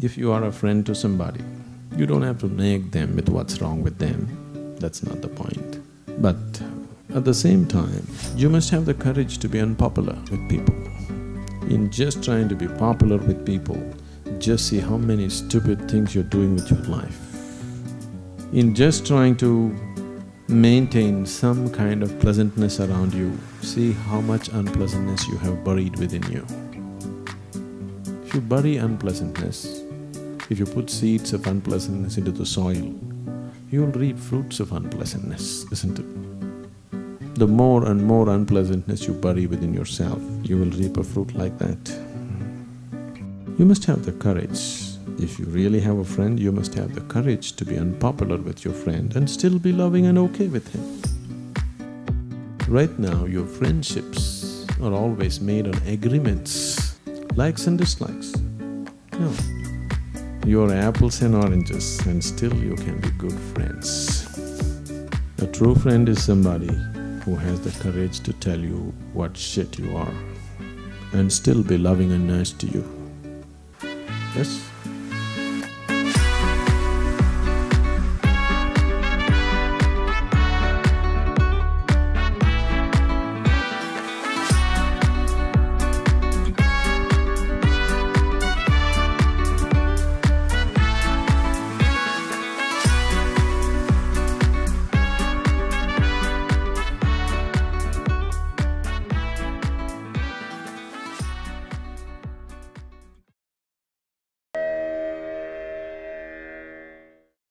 If you are a friend to somebody, you don't have to nag them with what's wrong with them, that's not the point. But at the same time, you must have the courage to be unpopular with people. In just trying to be popular with people, just see how many stupid things you're doing with your life. In just trying to maintain some kind of pleasantness around you, see how much unpleasantness you have buried within you. If you bury unpleasantness, if you put seeds of unpleasantness into the soil, you'll reap fruits of unpleasantness, isn't it? The more and more unpleasantness you bury within yourself, you will reap a fruit like that. You must have the courage. If you really have a friend, you must have the courage to be unpopular with your friend and still be loving and okay with him. Right now, your friendships are always made on agreements, likes and dislikes. No. You're apples and oranges and still you can be good friends. A true friend is somebody who has the courage to tell you what shit you are and still be loving and nice to you. Yes?